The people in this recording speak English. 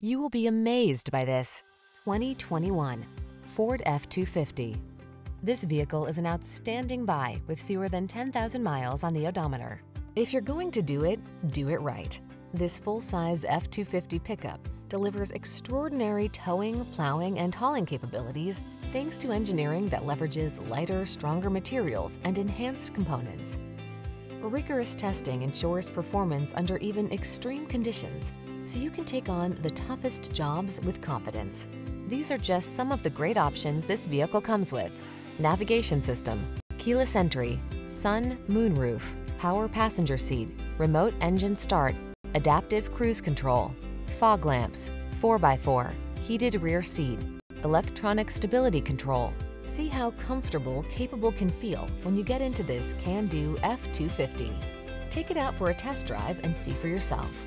You will be amazed by this 2021 Ford F-250. This vehicle is an outstanding buy with fewer than 10,000 miles on the odometer. If you're going to do it, do it right. This full-size F-250 pickup delivers extraordinary towing, plowing, and hauling capabilities thanks to engineering that leverages lighter, stronger materials and enhanced components. Rigorous testing ensures performance under even extreme conditions, so you can take on the toughest jobs with confidence. These are just some of the great options this vehicle comes with. Navigation system, keyless entry, sun, moonroof, power passenger seat, remote engine start, adaptive cruise control, fog lamps, 4x4, heated rear seat, electronic stability control. See how comfortable capable can feel when you get into this can-do F-250. Take it out for a test drive and see for yourself.